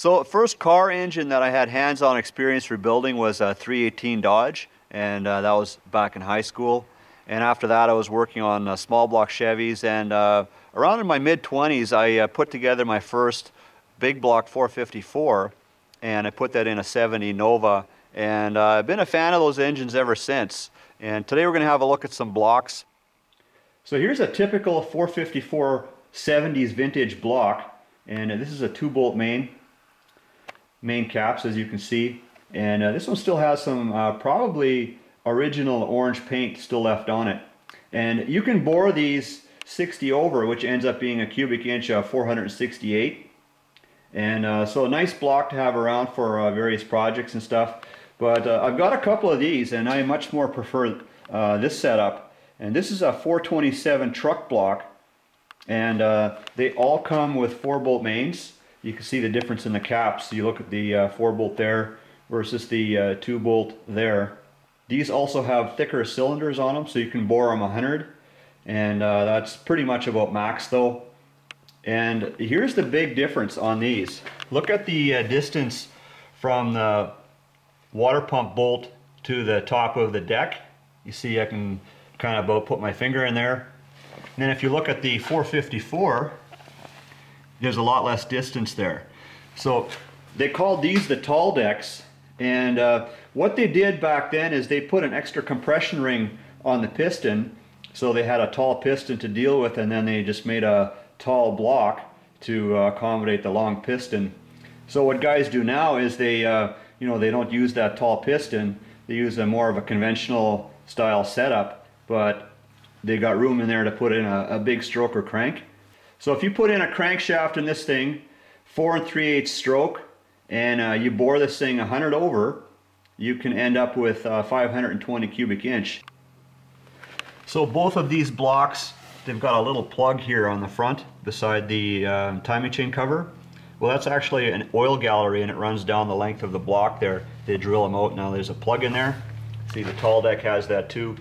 So first car engine that I had hands-on experience rebuilding was a 318 Dodge and uh, that was back in high school. And after that I was working on uh, small block Chevys and uh, around in my mid-20s I uh, put together my first big block 454 and I put that in a 70 Nova and uh, I've been a fan of those engines ever since. And today we're going to have a look at some blocks. So here's a typical 454 70s vintage block and this is a two bolt main main caps as you can see. And uh, this one still has some uh, probably original orange paint still left on it. And you can bore these 60 over which ends up being a cubic inch of 468 and uh, so a nice block to have around for uh, various projects and stuff. But uh, I've got a couple of these and I much more prefer this setup. And this is a 427 truck block. And they all come with 4 bolt mains you can see the difference in the caps. You look at the uh, 4 bolt there versus the uh, 2 bolt there. These also have thicker cylinders on them so you can bore them 100 and uh, that's pretty much about max though. And here's the big difference on these. Look at the uh, distance from the water pump bolt to the top of the deck. You see I can kind of about put my finger in there. And then if you look at the 454 there's a lot less distance there. So they called these the tall decks and uh, what they did back then is they put an extra compression ring on the piston so they had a tall piston to deal with and then they just made a tall block to uh, accommodate the long piston. So what guys do now is they uh, you know they don't use that tall piston they use a more of a conventional style setup but they got room in there to put in a, a big stroker crank so if you put in a crankshaft in this thing, 4 and 3 8 stroke, and uh, you bore this thing 100 over, you can end up with uh, 520 cubic inch. So both of these blocks, they've got a little plug here on the front beside the uh, timing chain cover. Well that's actually an oil gallery and it runs down the length of the block there. They drill them out now there's a plug in there. See the tall deck has that too.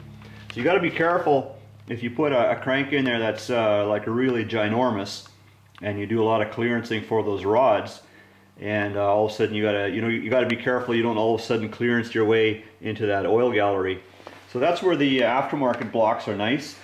So you got to be careful if you put a, a crank in there that's uh, like really ginormous and you do a lot of clearancing for those rods and uh, all of a sudden you gotta you know you gotta be careful you don't all of a sudden clearance your way into that oil gallery. So that's where the aftermarket blocks are nice.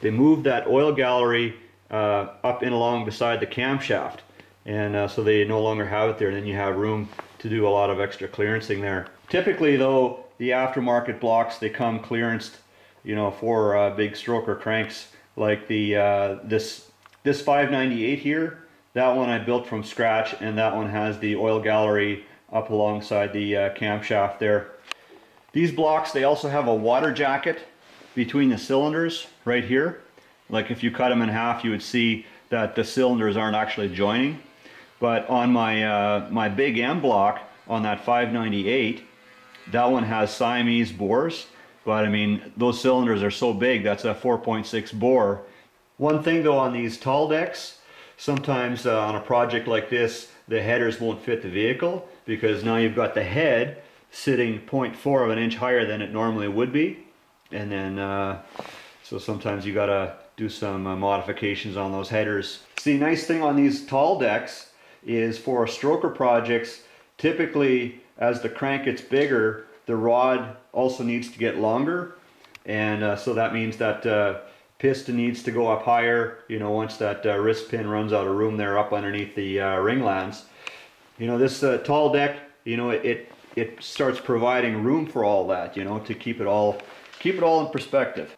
They move that oil gallery uh, up and along beside the camshaft and uh, so they no longer have it there and then you have room to do a lot of extra clearancing there. Typically though the aftermarket blocks they come clearanced you know, for uh, big stroker cranks like the uh, this this 598 here. That one I built from scratch, and that one has the oil gallery up alongside the uh, camshaft there. These blocks, they also have a water jacket between the cylinders right here. Like if you cut them in half, you would see that the cylinders aren't actually joining. But on my, uh, my big M block, on that 598, that one has Siamese bores but I mean, those cylinders are so big, that's a 4.6 bore. One thing though on these tall decks, sometimes uh, on a project like this, the headers won't fit the vehicle because now you've got the head sitting 0.4 of an inch higher than it normally would be. And then, uh, so sometimes you gotta do some uh, modifications on those headers. See, nice thing on these tall decks is for stroker projects, typically as the crank gets bigger, the rod also needs to get longer and uh, so that means that uh, piston needs to go up higher you know once that uh, wrist pin runs out of room there up underneath the uh, ring lands you know this uh, tall deck you know it it starts providing room for all that you know to keep it all keep it all in perspective.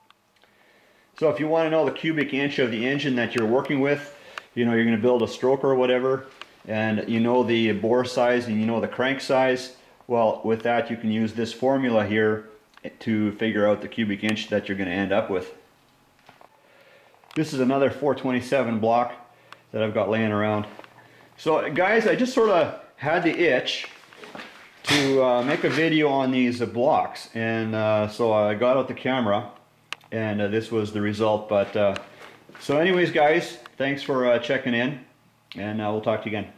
So if you want to know the cubic inch of the engine that you're working with you know you're going to build a stroker or whatever and you know the bore size and you know the crank size well, with that you can use this formula here to figure out the cubic inch that you're going to end up with. This is another 427 block that I've got laying around. So guys, I just sort of had the itch to uh, make a video on these uh, blocks and uh, so I got out the camera and uh, this was the result but uh, so anyways guys thanks for uh, checking in and we'll talk to you again